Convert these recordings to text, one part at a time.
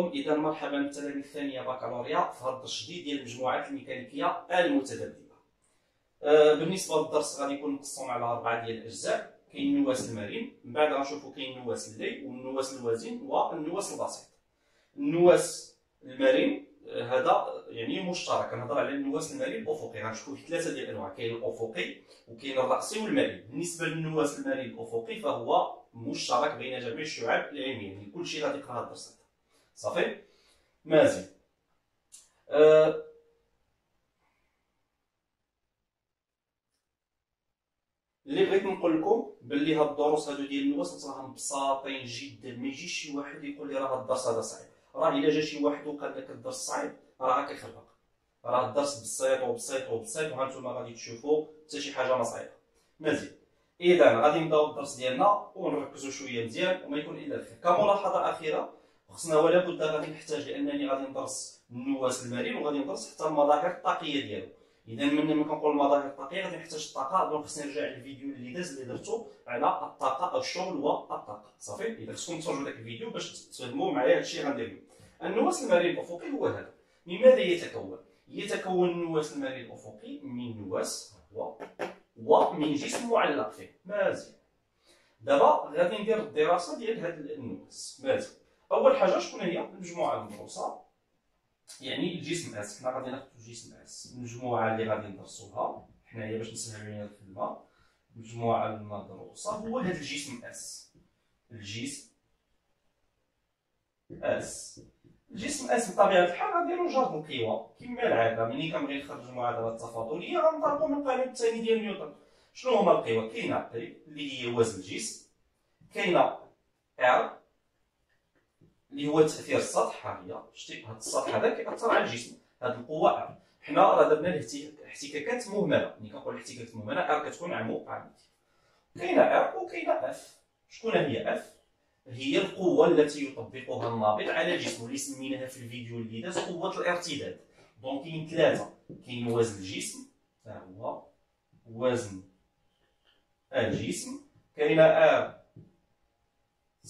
عليكم إذا مرحبا بالتلاميذ الثانية بكالوريا. في هذا الدرس الجديد ديال المجموعات الميكانيكية المتذبذبه آه، بالنسبة للدرس غادي يكون مقسم على أربعة ديال الأجزاء. كاين النواس المرن من بعد غنشوفوا كاين النواس اللي والنواس الوزين والنواس البسيط. النواس المرن آه، هذا يعني مشترك. كنهضر على النواس المرن الأفقي. غنشوفوا فيه ثلاثة ديال الأنواع. كاين الأفقي وكاين الرأسي والمرن. بالنسبة للنواس المرن الأفقي فهو مشترك بين جميع الشعاب العلمية. يعني كل شيء غادي يقرأ الدرس. صافي؟ مزيان أه اللي بغيت نقول لكم باللي هاد الدروس هادو ديال النواس راهم بساطين جدا ما يجيش شي واحد يقول لي راه الدرس هذا صعيب. راه إلا جا شي واحد وقال لك الدرس صعيب راه كيخربق. راه الدرس بسيط وبسيط وبسيط وهانتوما غادي تشوفوا حتى شي حاجة ما صعيبة. مزيان اذا غادي نبداو الدرس ديالنا ونركزوا شوية مزيان وما يكون إلا الخير. كملاحظة أخيرة خصنا ولا بد غادي نحتاج لأنني غادي ندرس النواس المرن وغادي ندرس حتى المظاهر الطاقية ديالو. اذا من ما كنقول المظاهر الطاقية غادي نحتاج الطاقة. donc خصني نرجع للفيديو اللي داز اللي درتو على الطاقة أو الشغل والطاقة. صافي؟ إذا خصكم تفرجوا داك الفيديو باش تفهموا معايا هادشي غندير النواس المرن الأفقي هو هذا. مماذا يتكون؟ يتكون النواس المرن الأفقي من نابض هو ومن جسم معلق فيه. مزيان دابا غادي ندير الدراسة ديال هاد النواس. مزيان أول حاجة شكون هي؟ المجموعة المدروسه يعني الجسم أس. حنا غادي ناخذ الجسم أس. المجموعة اللي غادي ندرسوها. حنايا باش نسهل علينا الخدمه المجموعة المدروسه هو هذا الجسم أس. الجسم أس. الجسم أس بطبيعة الحال غنديرو جرد القوى. كما العادة. ملي كنبغي نخرج المعادله التفاضلية غنضربو من القانون الثاني ديال نيوتن شنو هما القوى؟ كاينة اللي هي وزن الجسم. كاينة R اللي هو تأثير السطح ها هي شتي هذا السطح هذا كيأثر على الجسم هذه القوة. حنا راه درنا الاحتكاكات مهملة. ملي كنقول الاحتكاكات مهملة R كتكون عمو عمودي كاينة R وكاينة F. شكون هي F؟ هي القوة التي يطبقها النابض على الجسم واللي سميناها في الفيديو اللي داز قوة الارتداد. donc كاين ثلاثة. كاين وزن الجسم ها هو وزن الجسم. كاين R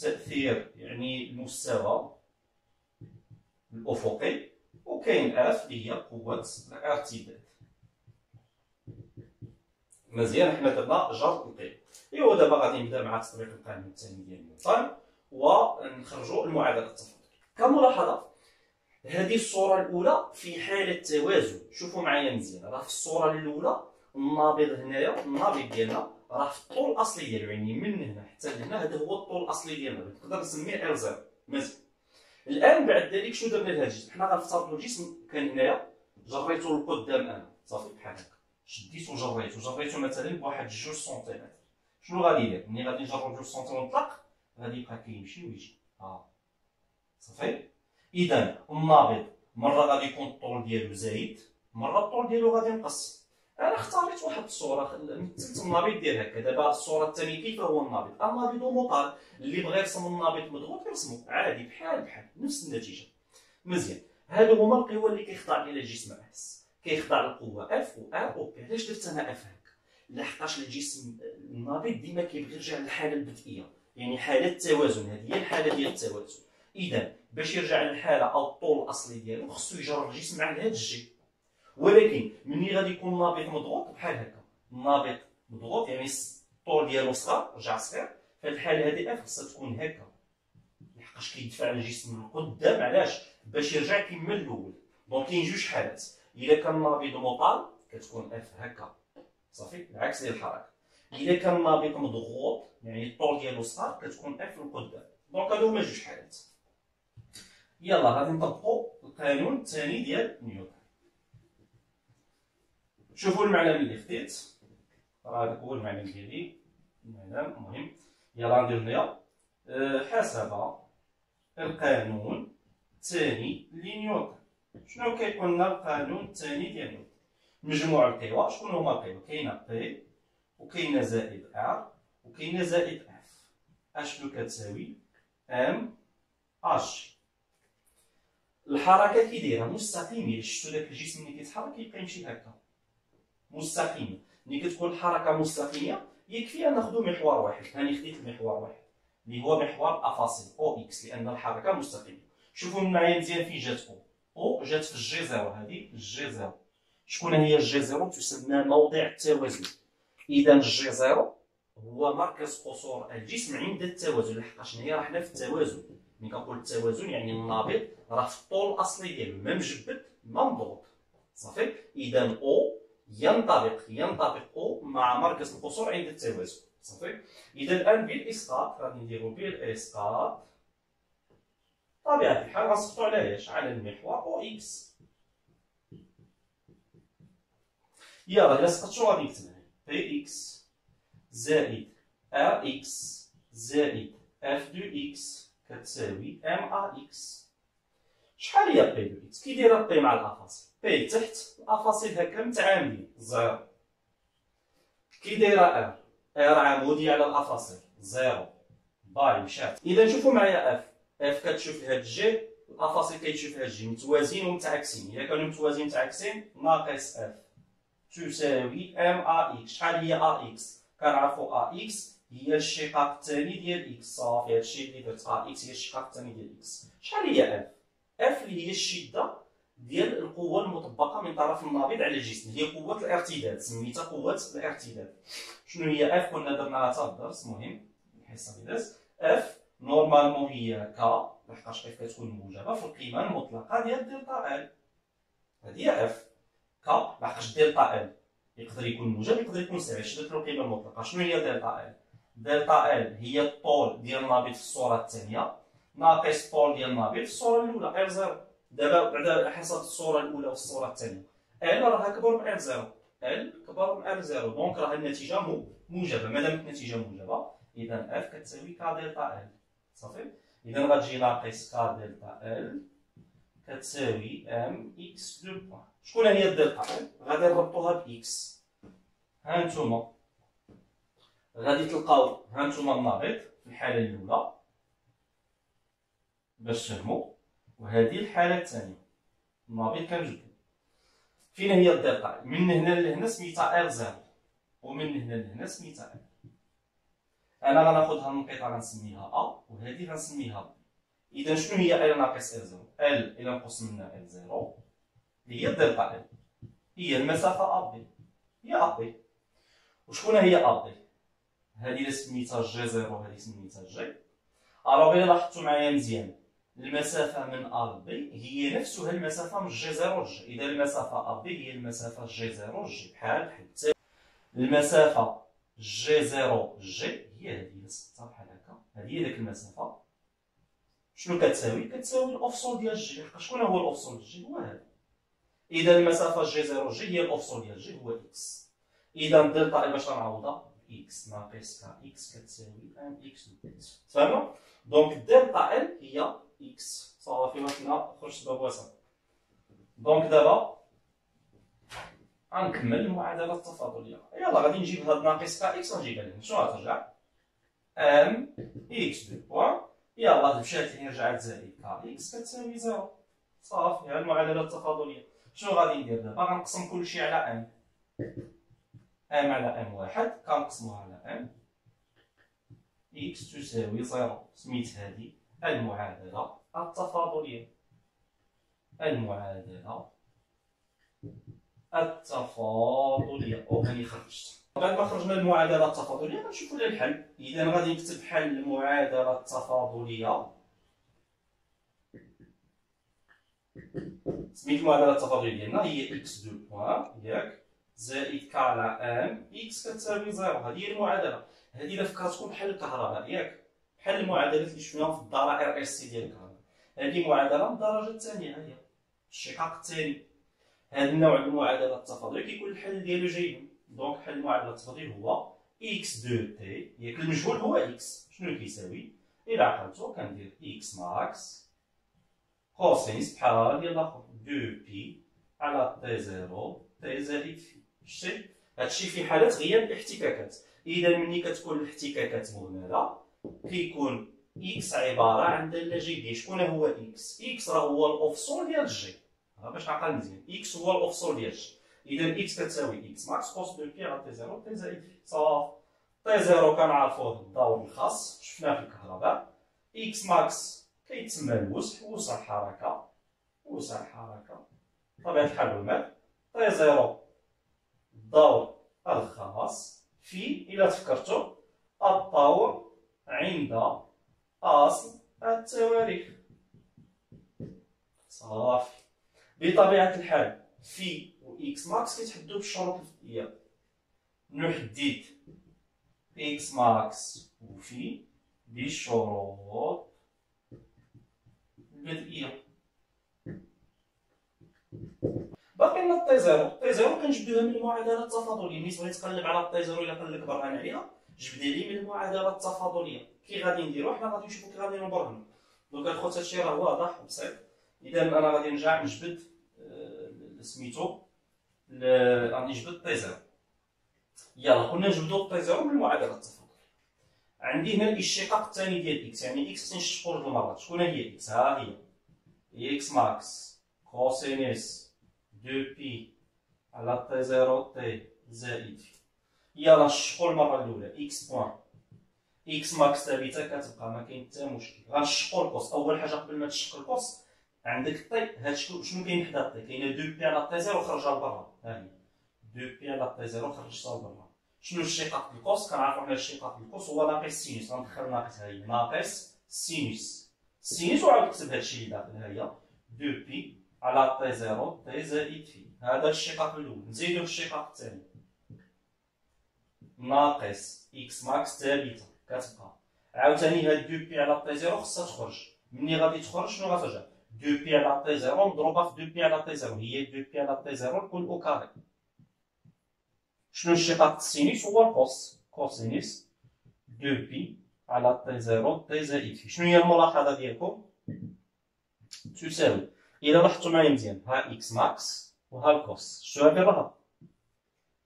تأثير يعني المستوى الأفقي وكاين F اللي هي قوة الارتداد مزيان حنا درنا جر القيم ايوا دابا غادي نبدأ مع تطبيق القانون الثاني ديال نيوتن ونخرجوا المعادلة التفاضل كملاحظة هذه الصورة الأولى في حالة توازن شوفوا معايا مزيان. راه في الصورة الأولى النابض هنايا النابض ديالنا راه في الطول الأصلي ديالو يعني من هنا حتى لهنا هذا هو الطول الأصلي ديالنا نقدر نسميه L zéro مزيان. الآن بعد ذلك شنو درنا لهذا الجسم؟ حنا غنفترضوا الجسم كان هنايا جريتو للقدام أنا. صافي بحال هكا. شديتو جريتو جريتو مثلا بواحد جوج سنتيمتر. شنو غادي يدير؟ ملي غادي نجبد جوج سنتيمتر ونطلق غادي يبقى كيمشي ويجي. ها. آه. صافي؟ اذا النابض مرة غادي يكون الطول ديالو زايد مرة الطول ديالو غادي ينقص. أنا اختاريت واحد الصورة مثلت النابض ديال هكا. دابا الصورة الثانية كيف هو النابض النابض مطال اللي بغى يرسم النابض مضغوط يرسمو. عادي بحال بحال. نفس النتيجة. مزيان. هادو هما القوى اللي كيخضع لها الجسم اس كيخضع للقوه اف و ا و بي علاش درت أنا F هكا؟ لحقاش الجسم النابض ديما كيبغي يرجع للحالة البدئية. يعني حالة التوازن. هذه هي الحالة ديال التوازن. اذا باش يرجع للحالة أو الطول الأصلي ديالو خصو يجبد الجسم على هاد الجيهة ولكن ملي غادي يكون النابض مضغوط بحال هكا. النابض مضغوط يعني الطول ديالو صغار رجع صغير هذه الحاله هذه F خصها تكون هكا. لحقاش كيدفع الجسم للقدام علاش؟ باش يرجع كما الأول. donc كاين جوج حالات. إلا كان النابض مطال كتكون F هكا. صافي؟ العكس ديال الحركة. إلا كان النابض مضغوط يعني الطول ديالو صغار كتكون F للقدام donc هادو هما جوج حالات. يلا غادي نطبقوا القانون الثاني ديال نيوتن. شوفوا المعلم اللي خديت. راه هذاك هو المعلم ديالي. المعلم مهم. يلا ندير هنايا. أه حسب القانون الثاني لنيوتن شنو كيكون لنا القانون الثاني ديال نيوتن مجموع القوى. شكون هما القوى؟ كاينة P وكاينة زائد R وكاينة زائد F اشنو كتساوي m a الحركة كي دايرة مستقيمة شفتوا داك الجسم ملي كيتحرك كيبقى يمشي هكا. مستقيمه ملي كتكون الحركه مستقيمة يكفي أن ناخذ محور واحد. هاني خديت المحور واحد اللي هو محور أفاصيل O x لأن الحركة مستقيمة. شوفوا معايا مزيان فين جات O O جات في ال G zéro هذه ال G zéro. شكون هي ال G zéro؟ تسمى موضع التوازن. إذا ال G zéro هو مركز قصور الجسم عند التوازن. لحقاش هنا راه حنا في التوازن. ملي كنقول التوازن يعني النابض راه في الطول الأصلي ديالو ما مجبد ما مضغوط صافي؟ إذا O ينطبق ينطبق مع مركز القصور عند التوازن صافي؟ إذا الآن بالإسقاط غادي نديرو بالإسقاط. طبيعة الحال غنسقطو على اش على المحور O x. يلا إلا شنو غادي نكتب P x زائد R x زائد F de x كتساوي m a x. شحال هي P de x كي دايرة P مع الأفاصيل. P تحت الافاصيل هكا متعامدين. zéro. كي دايرة R R عمودي على الأفاصيل. zéro. P مشات. إذا شوفوا معايا F F كتشوف هاد الجيهة الأفاصيل كيتشوف هاد الجيهة متوازيين ومتعاكسين إذا كانوا متوازيين متعاكسين ناقص F تساوي m a x شحال هي a x كنعرفوا a x هي الاشتقاق الثاني ديال x صافي هادشي اللي درت a x هي الاشتقاق الثاني ديال x شحال هي F F اللي هي الشدة ديال القوة المطبقة من طرف النابض على الجسم. هي قوة الارتداد سميتها قوة الارتداد شنو هي F كنا درناها حتى الدرس مهم. الحصه اللي دازت F normalement هي K لحقاش F كتكون موجبة في القيمة المطلقة ديال delta L هذه هي F K لحقاش delta L يقدر يكون موجب يقدر يكون سالب شدت له القيمة المطلقة؟ شنو هي delta L delta L هي الطول ديال النابض في الصورة الثانية. ناقص الطول ديال النابض في الصورة الأولى L zéro. دابا بعد حسب الصورة الأولى والصورة الثانية. L راه كبر من L zéro. L كبر من L zéro. donc راه النتيجة موجبة. مادام النتيجة موجبة إذا F كتساوي K delta L صافي؟ إذا غتجي ناقص K delta L كتساوي m x deux points شكون هي ال delta L غادي نربطوها ب x ها نتوما. غادي تلقاو ها نتوما النابض في الحالة الأولى. باش تفهموا وهذه الحالة الثانية. النابض كنجبدو فين هي الدلتا من هنا لهنا سميتها L zéro ومن هنا لهنا سميتها L أنا غناخذها النقطة غنسميها A وهذه غنسميها B إذا شنو هي L ناقص L zéro L إلى نقص منها L zéro هي ال delta L هي المسافة A B هي A B وشكون هي A B هذه اللي سميتها G zéro هذه سميتها G Alors إلا لاحظتوا معايا مزيان. المسافة من A ل B هي نفسها المسافة من G zéro G إذا المسافة A B هي المسافة G zéro G بحال بحال المسافة G zéro G هي هذه سقطتها بحال هكا هذه هي ديك المسافة. شنو كتساوي؟ كتساوي الأفصول ديال G حقا شكون هو الأفصول ديال G هو هذا. إذا المسافة G zéro G هي الأفصول ديال G هو x. إذا دلتا باش غنعوضها x ناقص x كتساوي m x deux x تفهموا donc delta l هي x صافي ما فينا خرجت واسع donc دابا غنكمل المعادله التفاضليه يلا غادي نجيب هاد ناقص x ونجيبها لهم شنو غترجع m x deux points يلا مشات لي رجعت زائد x كتساوي zéro صافي ها المعادله التفاضليه شنو غادي ندير دابا غنقسم كلشي على m m على m واحد كنقسموها على m x تساوي zéro سميت هذه المعادلة. التفاضلية. المعادلة. التفاضلية. أو هاني خرجت. بعد ما خرجنا المعادلة التفاضلية غنشوفوا لها الحل. إذا غادي نكتب حل المعادلة التفاضلية. سميت المعادلة التفاضلية ديالنا هي x deux points ياك. زائد k على m x كتساوي zéro هذه هي المعادله هذه الا فكرتكم بحال الكهرباء ياك بحال المعادلات اللي شفناهم في الدائره LC ديال الكهرباء هذه معادله الدرجه الثانية هي الاشتقاق الثاني هذا النوع من المعادله التفاضليه كيكون الحل ديالو جيبي donc حل المعادله التفاضليه هو x de t ياك المجهول هو x شنو كيساوي إلى عقلتو كندير x max cosinus بحال ديال الآخر deux pi على T zéro t زائد phi شتي هادشي في حالة غياب الاحتكاكات. إذا ملي كتكون الاحتكاكات مهملة كيكون x عبارة عن داله جيبيه شكون هو x x راه هو الأفصول ديال G باش نعقل مزيان. x هو الأفصول ديال G إذا x كتساوي x max cos deux pi على T zéro t زائد phi صافي. T zéro كنعرفوه بالدور الخاص. شفناه في الكهرباء. x max كيتسمى الوسع. وسع الحركه وسع الحركه بطبيعه الحال وأما ال T zéro الدور الخاص phi إلى تفكرتو الطور عند أصل التواريخ. صافي. بطبيعة الحال phi و x max كيتحدوا بالشروط البدئيه نحدد x max و phi بالشروط البدئيه باقي لنا ال T zéro ال T zéro كنجبدوها من المعادلة التفاضلية. ملي تبغي تقلب على ال T zéro إلا قال لك برهن عليها جبدي لي من المعادلة التفاضلية. كي غادي نديرو؟ حنا غادي نشوفو كي غادي نبرهنو donc الخوت هادشي راه واضح وبسيط اذا أنا غادي نرجع نجبد آه، سميتو غادي نجبد T zéro يلا كنا نجبدو T zéro من المعادلة التفاضلية. عندي هنا الاشتقاق الثاني ديال إكس يعني إكس تنشقو جوج المرات. شكون هي x ها هي. x max. cosinus deux pi على T zéro t زائد يلا نشقو المره الاولى x point x max ثابته كتبقى ما كاين حتى مشكل غنشقو القوس اول حاجة قبل ما تشق القوس عندك ال t هاد شنو كاين حدا ال t كاينة deux pi على T zéro خرجها لبرا ها هي deux pi على T zéro خرجتها لبرا شنو اشتقاق ال cos كنعرفو حنا اشتقاق ال cos هو ناقص sinus غندخل ناقص ها هي ناقص sinus sinus وعاود نكتب هادشي اللي داخل ها هي deux pi على T zéro t زائد phi هذا الاشتقاق الأول نزيدو الاشتقاق الثاني ناقص x max ثابته كتبقى عاوتاني هاد deux pi على T zéro خصها تخرج ملي غادي تخرج شنو غترجع deux pi على T zéro مضروبه في deux pi على T zéro هي deux pi على T zéro الكل au carré شنو اشتقاق ال sinus هو ال cos cosinus deux pi على T zéro t زائد phi شنو هي الملاحظه ديالكم تساوي إلى لاحظتوا معايا مزيان ها x max وها ال cos. شنو هادي الراه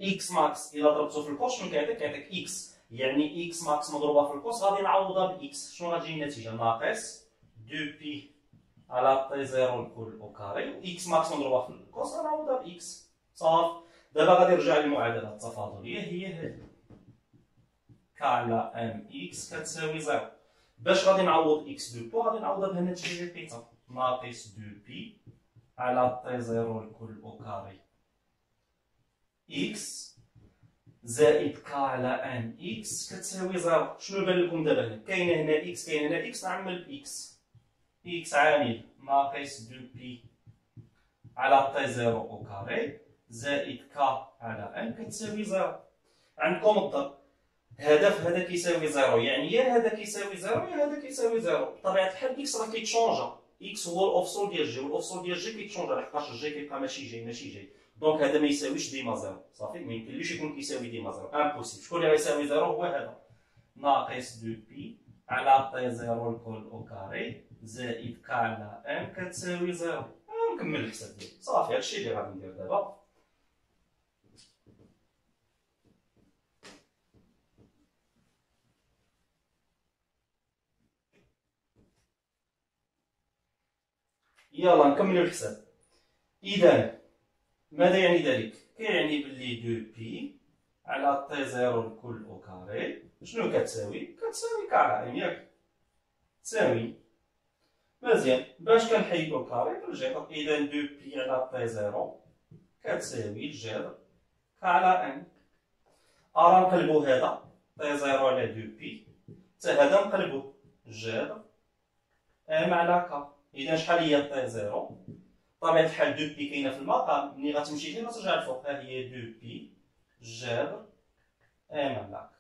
x max إلى ضربتو في ال cos شنو كيعطيك؟ كيعطيك x. يعني x max مضروبة في ال cos غادي نعوضها ب x. شنو غتجي النتيجة؟ ناقص deux pi على T zéro الكل au carré x max مضروبة في ال cos غنعوضها ب x. صافي. دابا غادي نرجع للمعادله التفاضلية. هي هذه k على m x كتساوي zéro. باش غادي نعوض إكس دو بو غادي نعوضها بها النتيجة ديال بيتا ناقص deux pi على T zéro الكل au carré x زائد k على m x كتساوي zéro. شنو بان لكم دابا هنا؟ كاينة هنا إكس كاينة هنا إكس نعمل إكس إكس عامل ناقص دو بي على T zéro au carré زائد k على m كتساوي zéro. عندكم الضرب. هذا في هذا كيساوي zéro. يعني يا هذا كيساوي zéro يا هذا كيساوي zéro. بطبيعة الحال x راه كيتشونجا. x هو الأفصول ديال G والأفصول ديال G كيتشونجا لحقاش G كيبقى ماشي جاي ماشي جاي donc هذا ما يساويش ديما zéro صافي ما يمكنلوش يكون كيساوي ديما zéro impossible شكون اللي غيساوي zéro هو هذا ناقص deux pi على T zéro الكل au carré زائد k على m كتساوي zéro نكمل الحساب ديالي صافي هادشي اللي غادي ندير دابا يلا نكملو الحساب. اذا ماذا يعني ذلك؟ كيعني بلي deux pi على T zéro الكل au carré. شنو كتساوي؟ كتساوي كارا ياك. تساوي. مزيان. باش كنحيدو ال carré بالجذر اذا deux pi على T zéro كتساوي الجذر ان ارا نقلبو هذا. T zéro على deux pi حتى هذا نقلبو جذر m على K إذا شحال هي T zéro؟ بطبيعه الحال deux pi كاينة في المقام ملي غتمشي ليه غترجع الفوق ها هي deux pi جذر m على K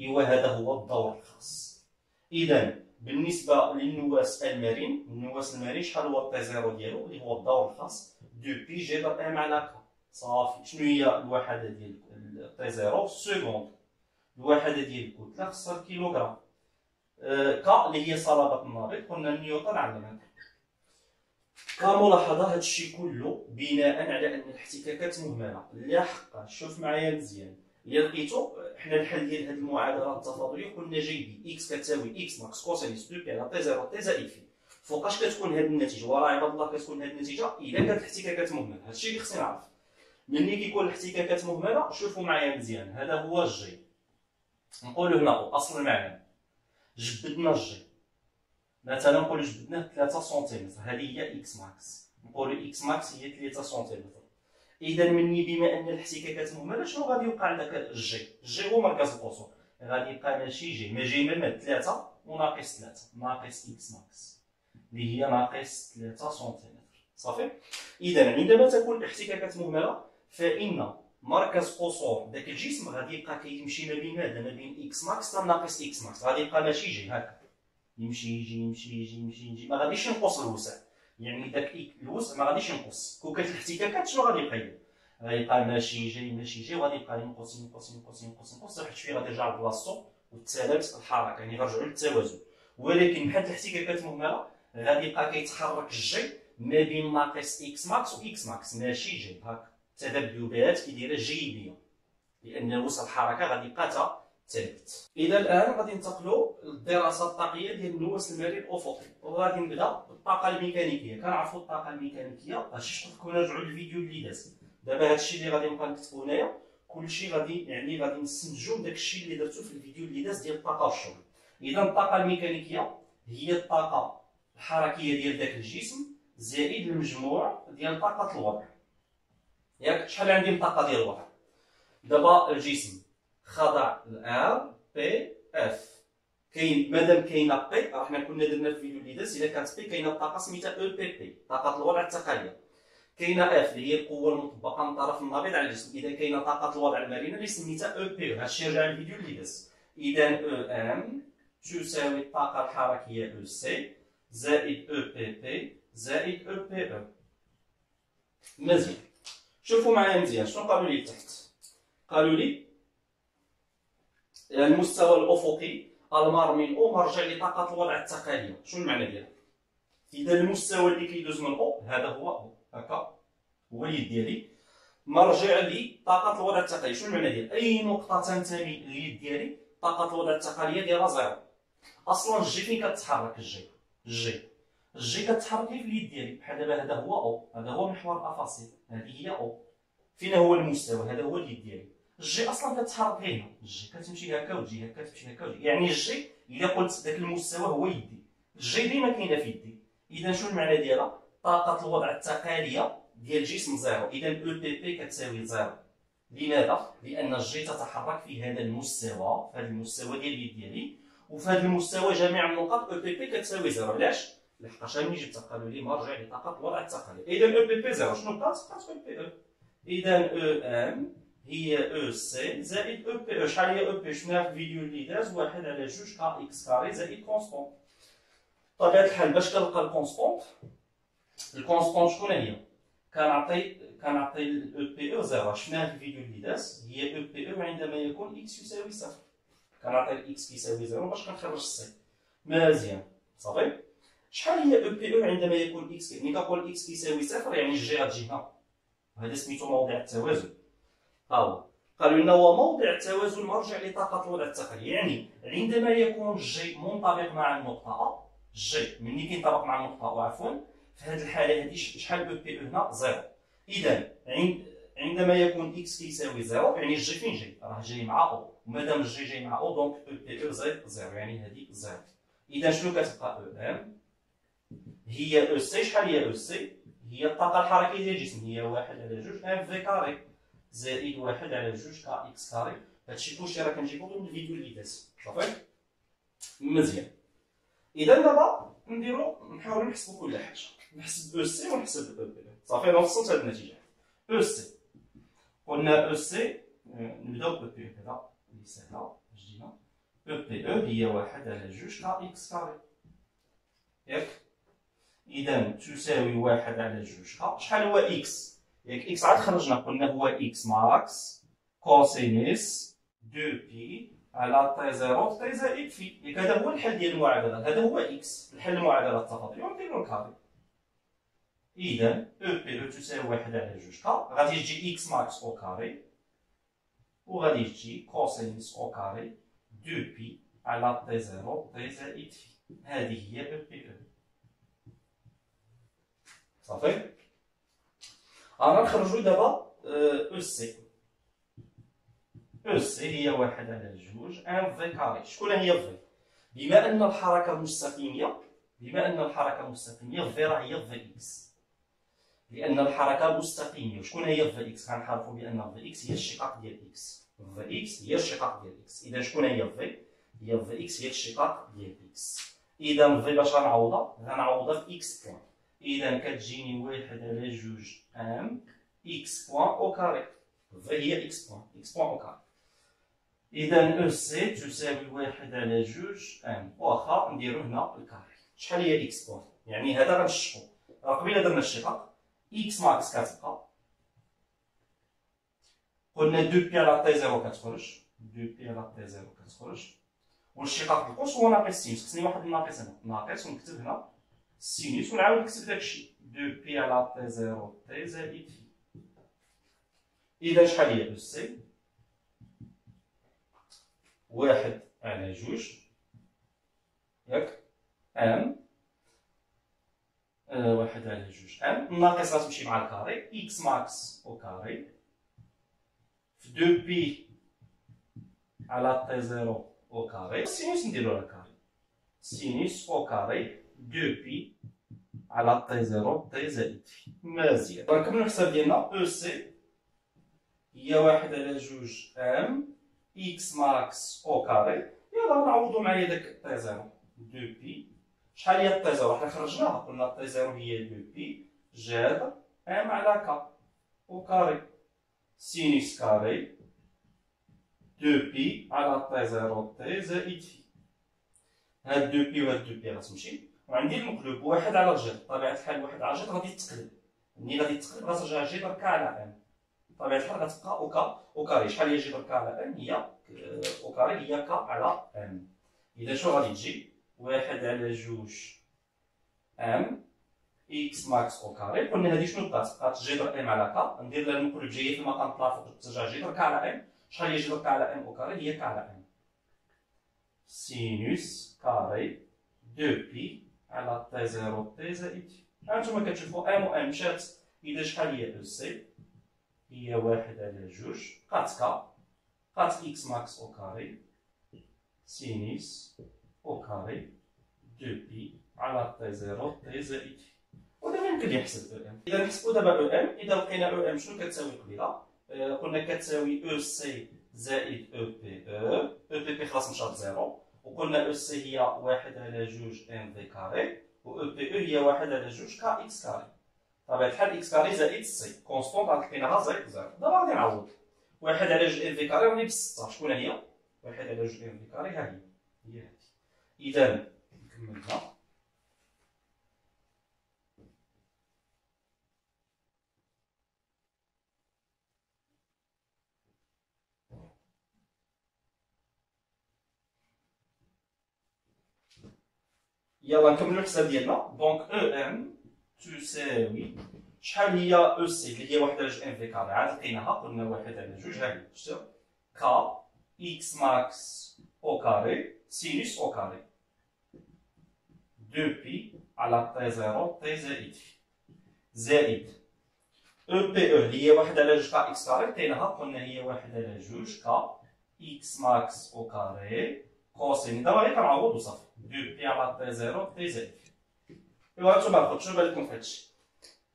إيوا هذا هو الدور الخاص. اذا بالنسبة للنواس المرن النواس المرن شحال هو T zéro ديالو؟ اللي هو الدور الخاص. deux pi جذر m على K صافي. شنو هي الوحده ديال T zéro؟ seconde الوحده ديال الكتله خصها الكيلوغرام و K اللي هي صلابة النابض. قلنا نيوتن على m كملاحظة هذا الشيء كله بناء على أن الاحتكاكات مهملة. لا حقا شوف معايا مزيان. الا لقيتو حنا الحل ديال هذه المعادلة التفاضلية كنا جايبين x كتساوي x max cosinus deux pi على T zéro t زائد phi فوقاش كتكون هذه النتيجة؟ وراه عباد الله كتكون هذه النتيجة إلا كانت الاحتكاكات مهملة. هذا الشيء اللي خصني نعرف. ملي كيكون الاحتكاكات مهملة شوفوا معايا مزيان. هذا هو ال G نقولوا هنا أصل المعلم. جبدنا ال G مثلا نقولوا جبدناه 3 سنتيمتر هذه هي x max. نقولوا x max هي 3 سنتيمتر إذا مني بما أن الاحتكاكات مهمله شنو غادي يوقع عندك؟ ال G ال G هو مركز القصور. غادي يبقى ماشي جاي ماشي جاي من 3 وناقص 3 ناقص x max. اللي هي ناقص 3 سنتيمتر صافي؟ إذا عندما تكون الاحتكاكات مهمله فإن مركز قصور ذاك الجسم غادي يبقى كيمشي ما بين ماذا ما بين x max ناقص x max. غادي يبقى ماشي جاي هكا. يمشي يجي يمشي يجي يمشي يجي. ما غاديش ينقص الوسع يعني داك الوسع ما غاديش ينقص. كون كانت الاحتكاكات شنو غادي يبقى غيبقى ماشي جاي ماشي جاي وغادي يبقى ينقص ينقص ينقص ينقص ينقص. واحد شوية غادي يرجع لبلاصتو وتسالات الحركة. يعني غنرجعوا للتوازن. ولكن بحال الاحتكاكات المهملة غادي يبقى كيتحرك ال G ما بين ناقص x max و x max ماشي جاي. هاك تذبذبات كيديرها جيبية لأن وسع الحركة غادي يبقى ثابت اذا الآن غادي ننتقلوا للدراسة الطاقية ديال النواس المرن الافقي وغادي نبدأ بالطاقة الميكانيكية. كنعرفوا الطاقة الميكانيكية. هادشي لكم نرجعوا للفيديو اللي داز. دابا هادشي اللي غادي نبقى نكتبو هنايا. كلشي غادي يعني غادي نستنتجوا داك الشيء اللي درتو في الفيديو اللي داز ديال الطاقة والشغل إذا الطاقة الميكانيكية هي الطاقة الحركية ديال داك الجسم زائد المجموع ديال طاقة الوضع. ياك شحال عندي من طاقة ديال الوضع؟ دابا الجسم. خضع ل P F كاين مادام كاينة P راه حنا كنا درنا في الفيديو اللي داز اذا كانت P كاينة الطاقه سميتها E P P طاقة الوضع الثقالية كاينة F اللي هي القوة المطبقة من طرف النابض على الجسم إذا كاينة طاقة الوضع المرنه اللي سميتها E P E هادشي رجع للفيديو اللي داز إذا E m تساوي الطاقة الحركية E c زائد E P P زائد E P E مزيان. شوفوا معايا مزيان شنو قالوا لي تحت؟ قالوا لي المستوى الأفقي. المار من O مرجع لطاقة الوضع الثقالية شنو المعنى ديالها؟ إذا المستوى اللي كيدوز من O هذا هو هكا. هو اليد ديالي. مرجع لطاقة الوضع الثقالية شنو المعنى ديال أي نقطة تنتمي لليد ديالي طاقة الوضع الثقالية ديالها zéro أصلا ال G فين كتحرك؟ الجي الجي الجي كتحرك في اليد ديالي. بحال دابا هذا هو O. هذا هو محور الافاصيل هذه هي O. فين هو المستوى؟ هذا هو اليد ديالي. ال G أصلا كتحرك هنا ال G كتمشي هكا وتجي هكا تمشي هكا وتجي يعني ال G الا قلت ذاك المستوى هو يدي ال G ديما كاينة في يدي اذا شنو المعنى ديالها طاقه الوضع الثقالية ديال الجسم zéro اذا E P P كتساوي zéro لماذا لأن ال G تتحرك في هذا المستوى في هذا المستوى ديال اليد ديالي وفي هذا المستوى جميع النقط E P P كتساوي zéro علاش لحقاش ملي جبت لي مرجع لطاقه الوضع الثقالية اذا E P P zéro شنو بقات بقات E P E اذا E m هي E c زائد E P E شحال هي E P E شفناها في الفيديو اللي داز واحد على جوج K x carré زائد constante بطبيعه الحال باش كنلقى ال constante ال constante شكون هي كنعطي كنعطي ال E P E zéro شفناها في الفيديو اللي داز هي E P E عندما يكون x يساوي صفر كنعطي ال x كيساوي zéro باش كنخرج ال C مزيان صافي شحال هي E P E عندما يكون x ملي كنقول x كيساوي صفر يعني ال G غتجي هنا هذا سميتو موضع التوازن هو قالوا لنا هو موضع التوازن مرجع لطاقة الوضع الثقالية يعني عندما يكون ال G منطبق مع النقطة O ال G ملي كينطبق مع النقطة O عفوا في هذه الحالة هذه شحال Epe هنا؟ zéro. إذا عند عندما يكون x كيساوي zéro يعني ال G فين جاي؟ راه جاي مع O ومادام ال G جاي مع O donc Epe zéro. يعني هذه zéro. إذا شنو كتبقى Em هي Ec شحال هي Ec هي الطاقة الحركية ديال الجسم هي واحد على جوج. m v carré زائد واحد على جوج k x carré هادشي كلشي راه كنجيبو من الفيديو اللي داز صافي مزيان اذا دابا نديرو نحاولو نحسبو كل حاجة نحسب Ec ونحسب Epe صافي وصلت هاد النتيجه أو سي قلنا أو سي نبداو ب Epe كذا اللي سهله جدينا Epe هي واحد على جوج k x carré ياك اذا تساوي واحد على جوج k شحال هو x ياك x عاد خرجنا قلنا هو x max cosinus deux pi على t zéro t زائد phi ياك هذا هو الحل ديال المعادله هذا هو x الحل المعادله التفاضليه ونديرو ال carré اذا Epe تساوي واحد على جوج k غادي تجي x max au carré وغادي تجي cosinus au carré deux pi على t zéro t زائد phi هذه هي Epe صافي أنا نخرجوا دابا أو سي أو سي هي واحد على جوج m v carré. شكون هي v؟ بما أن الحركة مستقيمية بما أن الحركة مستقيميه v راه هي v x. لأن الحركة مستقيمه شكون هي v x؟ كنعرفوا بأن v x هي اشتقاق ديال x. v x هي اشتقاق ديال x. إذا شكون هي v؟ هي v x هي اشتقاق ديال x. إذا v باش غنعوضها غنعوضها في x point اذا كتجيني واحد على جوج m x point au carré هي x point x point au carré اذا أو سي تساوي واحد على جوج m. واخا نديرو هنا ال carré شحال هي x point يعني هذا غنشتقو راه قبيلة درنا اشتقاق x max كتبقى قلنا deux pi على t zéro كتخرج. deux pi على t zéro كتخرج. واشتقاق cos هو ناقص sinus خصني واحد الناقص هنا. ناقص ونكتب هنا. sinus ونعاود نكتب داكشي deux pi على t zéro t زائد phi اذا شحال هي اس سي واحد على جوج ياك m آه واحد على جوج m الناقص غتمشي مع ال carré x max au carré في deux pi على t zéro au carré sinus نديرو لها carré sinus au carré deux pi على t zéro t زائد phi مزيان غنكملو الحساب ديالنا أو سي هي واحد على جوج m x max au carré يلا نعوضو معايا داك t zéro deux pi شحال هي t zéro حنا خرجناها قلنا t zéro هي deux pi جذر m على k au carré sinus carré deux pi على t zéro t زائد phi هاد deux pi وهاد deux pi غتمشي وعندي المقلوب واحد على جذر بطبيعة الحال واحد على جذر غادي تقلب. ملي غادي تقلب غترجع جذر k على m بطبيعة الحال غتبقى au au carré شحال هي جذر k على m هي au carré هي k على m اذا شنو غادي تجي؟ واحد على جوج m x max au carré قلنا هادي شنو بقات؟ بقات جذر m على k. ندير لها المقلوب جاية في طلع فوق ترجع جذر k على m شحال هي جذر k على m au carré هي k على m sinus carré deux pi على t zéro t زائد هانتوما كتشوفوا m و m مشات اذا شحال هي أو سي هي واحد على جوج بقات k بقات x max au carré sinus au carré deux pi على t zéro t زائد ودابا يمكن يحسب Em اذا نحسبوا دابا Em اذا لقينا Em شنو كتساوي قبيله قلنا كتساوي أو سي زائد أو بي أو أو بي بي خلاص مشات zéro وقلنا Ec هي واحد على جوج m v carré و Epe هي واحد على جوج k x carré. طبيعة الحال x carré زائد C. constante غتلقيناها زائد zéro دابا غادي نعوض. واحد على جوج m v carré راني بستة. شكون هي؟ واحد على جوج m v carré ها هي. هي هادي. اذا نكملها يلا نكملو الحساب ديالنا donc Em تساوي شحال هي أو سي اللي هي واحد على جوج m v carré عاد لقيناها قلنا واحد على جوج ها هي k x max au carré sinus au carré deux pi على t zéro t زائد زائد Epe اللي هي واحد على جوج k x carré لقيناها قلنا هي واحد على جوج k x max au carré cosinus دابا غير كنعوض وصافي deux pi على t zéro t زائد ايوا هانتوما الخوت شنو بالكم في هادشي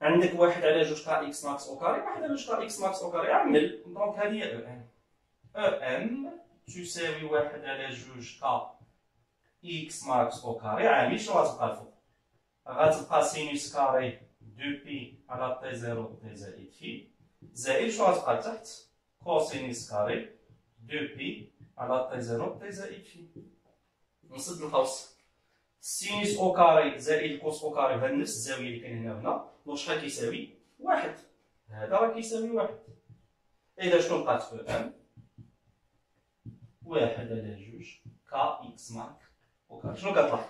عندك واحد على جوج k x max au carré واحد على جوج k x max au carré عامل donc هادي هي Em أو ان تساوي واحد على جوج k x max au carré عامل شنو غتبقى الفوق غتبقى sinus carré deux pi على T zéro t زائد phi زائد شنو غتبقى لتحت cosinus carré deux pi على T zéro t زائد phi نسد القوس sinus au carré زائد ال cos au carré بهاد نفس الزاويه اللي كاين هنا وهنا donc شحال كيساوي واحد هذا راه كيساوي واحد اذا شنو بقات في Em واحد على جوج k x max au carré شنو كطلع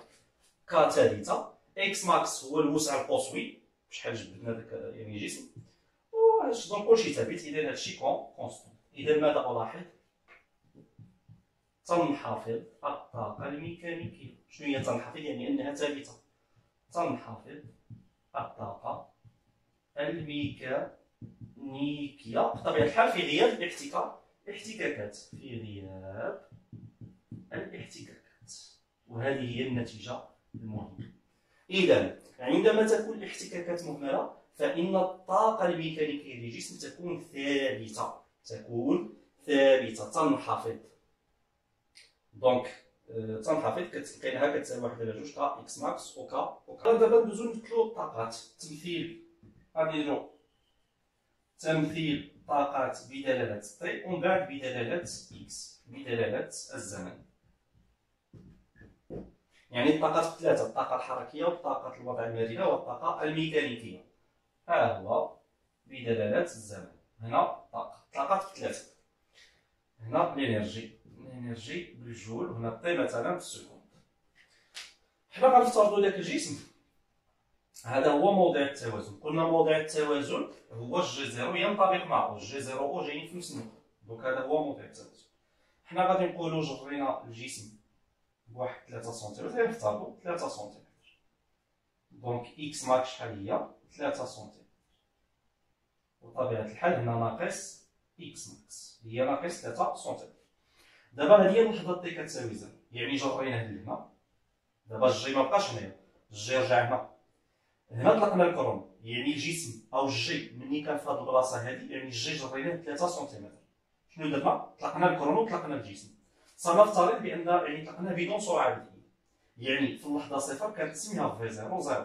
k ثابتة x max هو الوسع القصوي بشحال جبدنا داك يعني جسم و donc كلشي ثابت اذا هادشي constante اذا ماذا الاحظ تنحفظ الطاقة الميكانيكية شنو هي تنحفظ يعني أنها ثابتة تنحفظ الطاقة الميكانيكية. بطبيعة الحال في غياب الاحتكاك. احتكاكات في غياب الاحتكاكات. وهذه هي النتيجة المهمة. اذا عندما تكون الاحتكاكات مهملة فإن الطاقة الميكانيكية للجسم تكون ثابتة. تكون ثابتة. تنحفظ donc آه، تنحفظ كتلقيناها كتساوي واحد على جوج k x max أو كا أو كا دابا ندوزو نمثلو الطاقات تمثيل غادي نجو تمثيل طاقات بدلالة t ومن بعد بدلالة x بدلالة الزمن يعني الطاقات ثلاثة الطاقة الحركية والطاقة الوضع المرنة والطاقة الميكانيكية ها هو بدلالة الزمن هنا طاقة طاقات ثلاثة هنا ال énergie ال énergie بالجول هنا t مثلا بال seconde حنا غنفترضوا داك الجسم. هذا هو موضع التوازن. قلنا موضع التوازن هو ال G zéro ينطبق معه. ال G zéro أو جايين في نفس النقطه donc هذا هو موضع التوازن. حنا غادي نقولوا جرينا الجسم بواحد 3 سنتيمتر غنفترضوا 3 سنتيمتر. donc x max شحال هي؟ 3 سنتيمتر. وطبيعة الحال هنا ناقص x max. هي ناقص 3 سنتيمتر. دابا هذه هي اللحظه t كتساوي zéro يعني جريناه لهنا دابا ال G ما بقاش هنايا ال G رجع هنا هنا طلقنا الكروم يعني الجسم أو ال G ملي كان في هذه البلاصه هذه يعني ال G جريناه 3 سنتيمتر شنو درنا طلقنا الكروم وطلقنا الجسم سنفترض بان يعني طلقنا بدون سرعه بدئيه يعني في اللحظه صفر كانت سميها v zéro zéro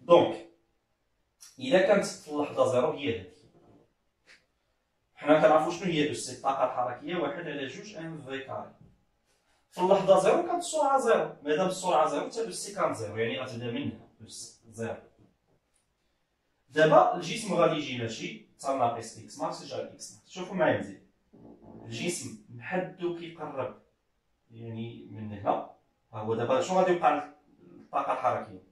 donc اذا كانت في اللحظه zéro هي هذه حنا كنعرفوا شنو هي اس الطاقه الحركية واحد على جوج m v carré. في اللحظة zéro كانت السرعة zéro. مادام السرعة zéro حتى اس كانت zéro يعني غتبدا من هنا Ec zéro. دابا الجسم غادي يجي ماشي تناقص x max يجعل x max شوفوا معايا مزيان. الجسم محدو كيقرب يعني من هنا. ها هو دابا شنو غادي يوقع الطاقة الحركية؟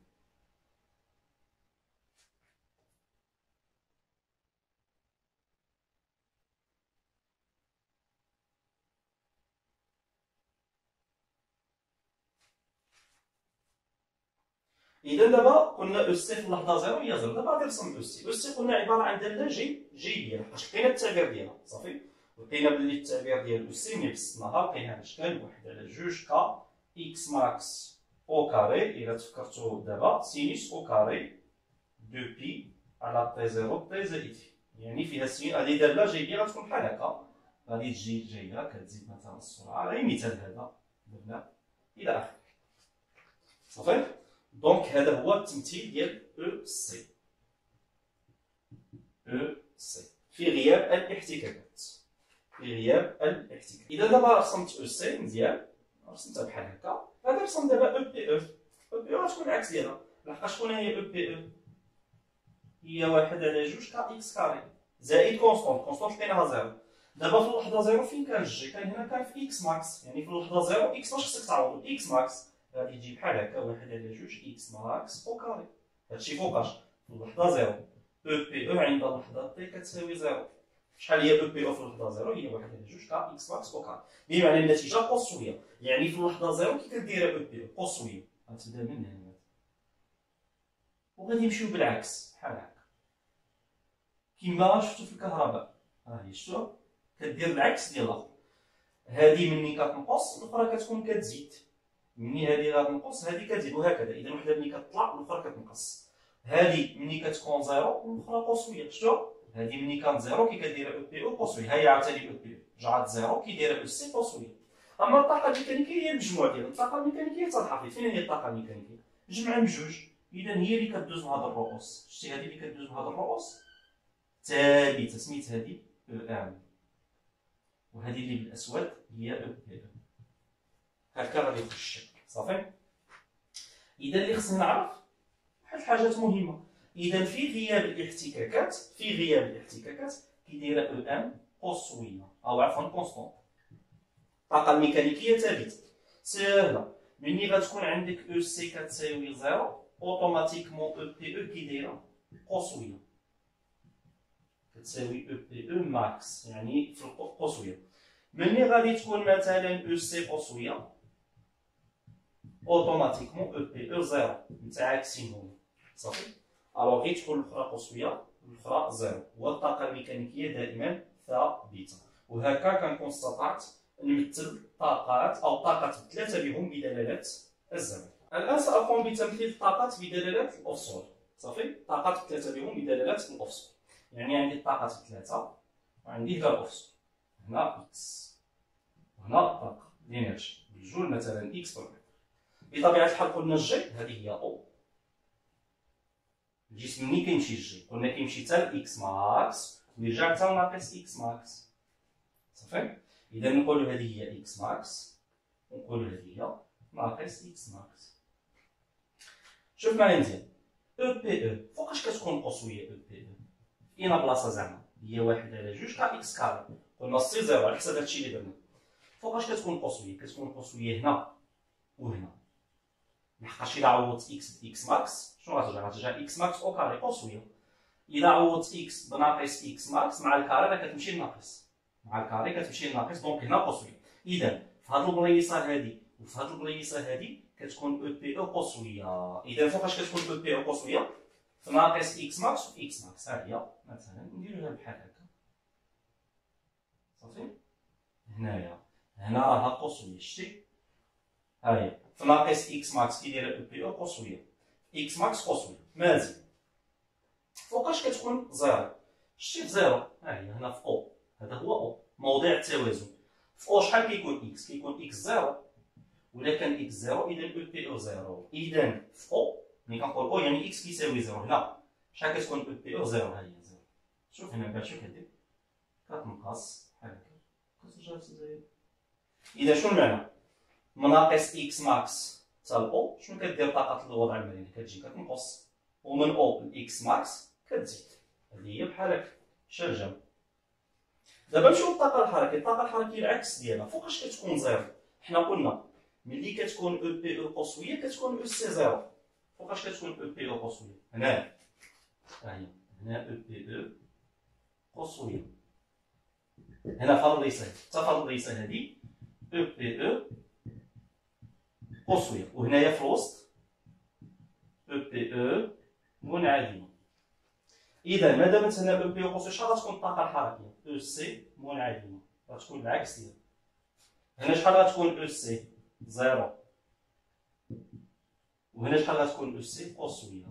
إذا دابا قلنا أو سي في اللحظة zéro هي zéro دابا غادي نرسم أو سي أو سي قلنا عبارة عن داله جيبية ديالها. حيت لقينا التعبير ديالها صافي؟ لقينا بلي التعبير ديال أو سي ملي بسطناها لقيناها بشكل واحد على جوج k x max au carré الا تفكرتو دابا sinus au carré deux pi على T zéro t زائد يعني فيها sin هذه داله جيبيه غتكون بحال هكا. غادي تجي جاية كتزيد مثلا السرعة. غير مثال هذا درنا إلى آخره. صافي؟ donc هذا هو التمثيل ديال أو سي أو سي في غياب الاحتكاكات. في غياب الاحتكاك إذا دابا رسمت أو سي مزيان رسمتها بحال هكا غادي نرسم دابا أو بي أو أو بي أو غتكون العكس ديالها. لحقاش شكون هي Epe هي واحد على جوج k x carré. زائد constante constante لقيناها zéro. دابا في اللحظه zéro فين كان ال G كان هنا كان في x max. يعني في اللحظه zéro x واش خصك تعوض x max. غادي تجي بحال هكا واحد على جوج x max au carré هادشي فوقاش في اللحظه zéro Epe عند اللحظه t كتساوي zéro شحال هي Epe في اللحظه zéro هي واحد على جوج k x max au carré بمعنى النتيجه قصويه يعني في اللحظه zéro كي كدير Epe قصويه غتبدا من هنا وغادي نمشيو بالعكس بحال هكا كيما شفتو في الكهرباء ها هي شفتو كدير العكس ديال الآخر هذه ملي كتنقص الاخرى كتكون كتزيد ملي هذه غتنقص هذه كتزيد وهكذا. إذا وحده ملي كتطلع الأخرى كتنقص. هذه ملي كتكون zéro الاخرى قصوية. شفتوا؟ هذه ملي كانت zéro كي كدير Epe ها هي عاوتاني Epe. رجعت zéro كي دايرة أو سي قصوية. أما الطاقة الميكانيكية هي المجموع ديالها الطاقة الميكانيكية تنحفظ فين هي الطاقة الميكانيكية؟ جمع من جوج إذا هي اللي كدوز من هذا الرؤوس. شتي هذه اللي كدوز من هذا الرؤوس؟ ثابتة سميت هذه Em. وهذه اللي بالأسود هي Epe. هكا غادي يخش صافي؟ اذا اللي خصنا نعرف واحد الحاجات مهمة. اذا في غياب الاحتكاكات في غياب الاحتكاكات كيدايره Em قصويه أو عفوا constante الطاقه الميكانيكيه ثابتة. سهلة. ملي غتكون عندك أو سي كتساوي zéro automatiquement Epe كيدايره قصويه كتساوي Epe max يعني في القصويه ملي غادي تكون مثلا أو سي قصويه automatiquement Epe zéro متعاكسين صافي alors غير تكون الاخرى قصويه والاخرى zéro والطاقه الميكانيكيه دائما ثابته وهكا كنكون استطعت نمثل طاقات أو طاقه ثلاثة بهم بدلاله الزمن الان ساقوم بتمثيل الطاقات بدلاله الافصول صافي الطاقات الثلاثه بهم بدلاله الافصول يعني عندي الطاقات الثلاثه وعندي هنا الافصول هنا x هنا الطاقه ال énergie بالجول مثلا x بطبيعة الحال قلنا جي هذه هي أو الجسم ملي كيمشي جي قلنا كيمشي حتى ل x max ويرجع حتى ناقص x max صافي؟ إذا نقولوا هذه هي x max ونقولوا هذه هي ناقص x max شوف معايا مزيان. Epe فوقاش كتكون قصويه Epe اين بلاصة زعما هي واحد على جوج K x carré. قلنا C zéro على حساب هادشي اللي درنا. فوقاش كتكون قصويه كتكون قصويه هنا وهنا. لحقاش الا عوضت x ب x max شنو غترجع غترجع x max au carré قصويه الا عوضت x بناقص x max مع ال carré راه كتمشي لناقص مع ال carré كتمشي لناقص donc هنا قصويه اذا في هاد البليصه هادي وفي هاد البليصه هادي كتكون Epe قصويه اذا فوقاش كتكون Epe قصويه في ناقص x max وفي x max ها مثلا نديروها بحال هكا صافي هنايا هنا راها قصويه شتي ها هي في ناقص x max كيدير Epe قصويه x max قصويه مازال فوقاش كتكون zéro شتي zéro ها هي هنا في O هذا هو O موضع التوازن في O شحال كيكون x كيكون x zéro ولا كان x zéro اذا Epe zéro اذا في O ملي كنقول O يعني x كيساوي zéro هنا شحال كتكون Epe zéro ها هي zéro شوف هنا بعد شنو كدير كتنقص بحال هكا كترجع تزايد اذا شنو المعنى مناقص x max حتى O شنو كدير طاقة الوضع المرن كتجي كتنقص. ومن O ل x max كتزيد. هذه هي بحال هكا. شرجم دابا نمشيو للطاقة الحركية. الطاقة الحركية العكس ديالها. فوقاش كتكون zéro؟ حنا قلنا ملي كتكون Epe قصوية كتكون Ec zéro. فوقاش كتكون Epe قصوية؟ هنا. ها هي. هنا Epe قصوية. هنا في الريسه حتى في الريسه هذه Epe قصويه وهنايا في الوسط. Epe منعدمه إذا ما دامت هنا Epe قصويه شحال غتكون الطاقة الحركية؟ أو سي منعدمه غتكون العكس ديالها هنا شحال غتكون أو سي zéro. وهنا شحال غتكون أو سي قصويه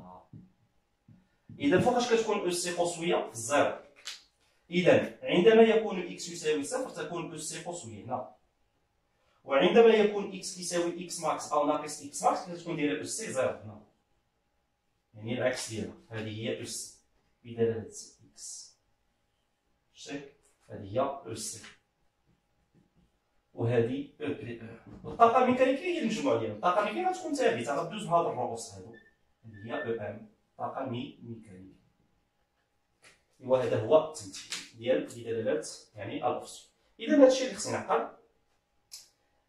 إذا فوقاش كتكون أو سي قصويه في ال zéro إذا عندما يكون إكس يساوي صفر تكون أو سي قصويه هنا وعندما يكون x يساوي x max أو ناقص x max كتكون دايرة Ec zéro. هنا يعني العكس ديالها. هذه هي Ec بدلاله x شتي؟ هذه هي Ec وهذه Epe الطاقة الميكانيكية هي المجموع ديالهم الطاقة الميكانيكية غتكون ثابتة. غدوز بهاد الرؤوس هادو. اللي هي Em طاقة مي ميكانيكية. وهذا هو التمثيل ديال بدلالات يعني الافصول اذا هادشي اللي خصنا نعقل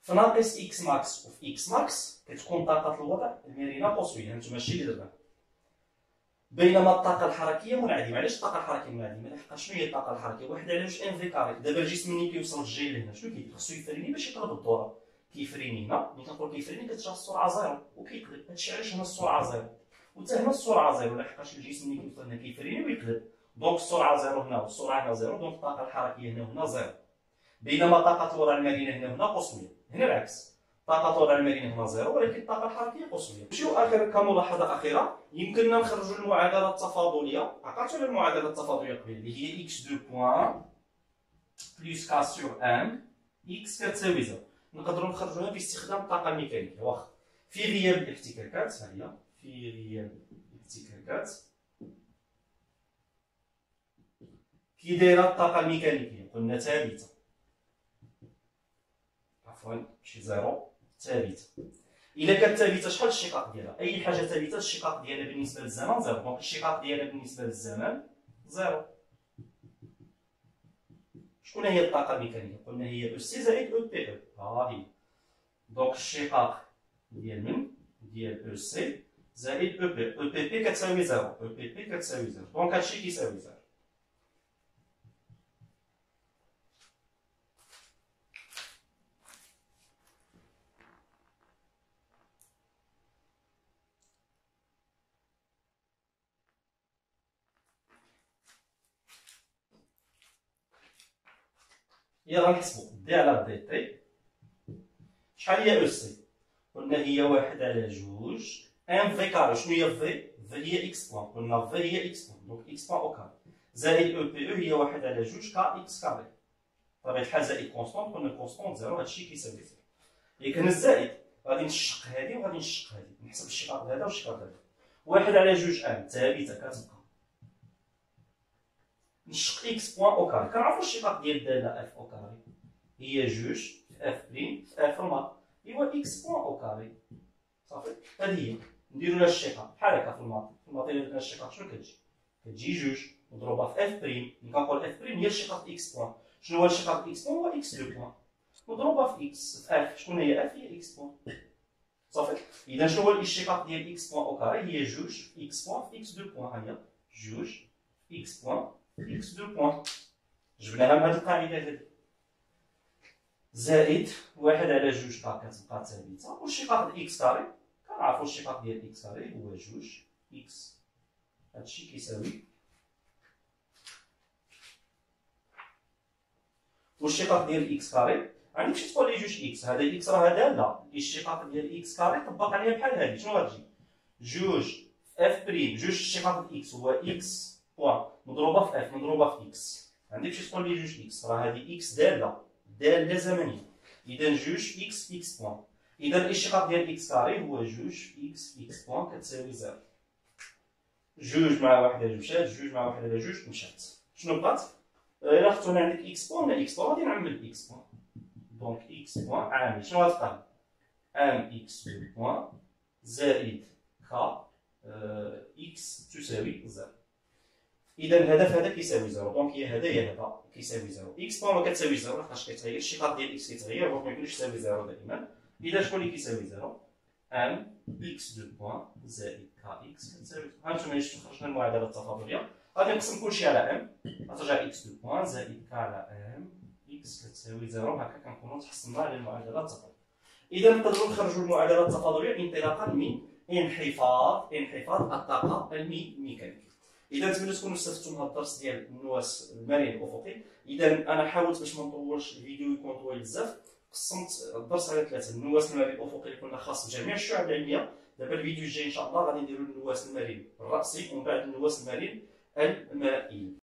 في ناقص x max وفي x max كتكون طاقة الوضع المرنه قصويه هانتوما هادشي اللي درنا بينما الطاقة الحركية منعدمة. علاش الطاقة الحركية منعدمة؟ لحقاش شنو هي الطاقة الحركية؟ واحد على جوج m v carré؟ دابا الجسم ملي كيوصل الجي لهنا شنو كيدير؟ خصو يفريني باش يقلب الدوره كيفريني هنا ملي كنقول كيفريني كترجع السرعة zéro وكيقلب. هادشي علاش هنا السرعة zéro؟ وتا هنا السرعة zéro لحقاش الجسم ملي كيوصل هنا كيفريني ويقلب. donc السرعة zéro هنا والسرعة هنا zéro donc الطاقة الحركية هنا وهنا zéro. بينما طاقة الوضع المرنه هنا وهنا قصويه هنا العكس. طاقة الوضع المرنة هنا zéro ولكن الطاقة الحركية قصوية. نمشيو آخر كملاحظة أخيرة؟ يمكننا نخرجوا المعادلة التفاضلية. عقلتوا على المعادلة التفاضلية قبل اللي هي x deux points plus k sur m x كتساوي zéro. نقدروا نخرجوها باستخدام الطاقة الميكانيكية واخا. في غياب الاحتكاكات. ها هي. في غياب الاحتكاكات. كي دايرة الطاقة الميكانيكية؟ قلنا ثابتة. عفوا شي zéro ثابته إلا كانت ثابته شحال الشقاق ديالها؟ أي حاجة ثابته الشقاق ديالها بالنسبة للزمن zéro. donc الشقاق ديالها بالنسبة للزمن zéro. شكون هي الطاقة الميكانيكيه قلنا هي Ec زائد Epe. ها هي donc الشقاق ديال من؟ ديال Ec زائد Epe. pp كتساوي zéro. Epp كتساوي zéro. donc هادشي كيساوي zéro. يلا نحسبو. d على dt شحال هي Ec؟ قلنا هي واحد على جوج. m v carré شنو هي v؟ v هي x point. قلنا v هي x point. donc x point au carré زائد Epe هي واحد على جوج K x carré بطبيعه الحال زائد constante قلنا constante zéro. هادشي كيساوي zéro. كان الزائد غادي نشق هادي وغادي نشق هادي. نحسب الشقاق هذا والشقاق هذا. واحد على جوج أن. ثابتة. كتبقى. نشق x point au carré كنعرفو الاشتقاق ديال الداله f au carré هي جوج في f prime في f الماضي ايوا x point au carré صافي هادي هي نديرو لها الاشتقاق بحال هكا في الماضي في الماضي درنا الاشتقاق شنو كتجي كتجي جوج مضروبه في f prime ملي كنقول f prime هي الاشتقاق x point شنو هو الاشتقاق x point هو x deux points مضروبه في x في f شكون هي f هي x point صافي اذا شنو هو الاشتقاق ديال x point au carré هي جوج في x point في x deux points ها هي جوج في x point في x deux points جبناها من هذه القاعده هذه زائد واحد على جوج كا كتبقى ثابته والاشتقاق ديال x carré كنعرفو الاشتقاق ديال x carré هو جوج x هادشي كيساوي والاشتقاق ديال x carré عندك شي تقول لي جوج x هذا x راه داله الاشتقاق ديال x carré طبق عليها بحال هذه شنو غتجي جوج f prime جوج الاشتقاق ديال إكس هو إكس بوان مضروبه في اف مضروبه في إكس عندك شي تقول لي جوج إكس راه هذه إكس داله داله زمنيه اذا جوج x في x point اذا الاشتقاق ديال x carré هو جوج في x في x point كتساوي zéro جوج مع واحد مشات جوج مع واحد على جوج مشات شنو بقات الا خدتو عندك x point ولا x point غادي نعمل x point donc x point عامل شنو غتبقى m x point زائد k x تساوي zéro اذا الهدف هذا كيساوي zéro. donc هي هذا هي هذا كيساوي zéro. x point ما كتساوي zéro لحقاش كيتغير الاشتقاق ديال x كيتغير donc ما يمكنش يساوي zéro دائما. إذا شكون اللي كيساوي zéro؟ m x deux points زائد k x كتساوي هانتوما خرجنا المعادلة التفاضلية. غادي نقسم كلشي على m غترجع x deux points زائد k على m x كتساوي zéro. هكا كنكونو تحصلنا على المعادلة التفاضلية. إذا نقدروا نخرجوا المعادلة التفاضلية انطلاقا من انحفاظ انحفاظ الطاقه الميكانيكيه إذا نتمنى تكونوا استفدتوا من هذا الدرس ديال النواس المرن الافقي إذا أنا حاولت باش ما نطولش الفيديو يكون طويل بزاف. قسمت الدرس على ثلاثة. النواس المرن الافقي اللي كنا خاص بجميع الشعب العلمية. دابا الفيديو الجاي إن شاء الله غادي نديروا النواس المرن الرأسي ومن بعد النواس المرن المائي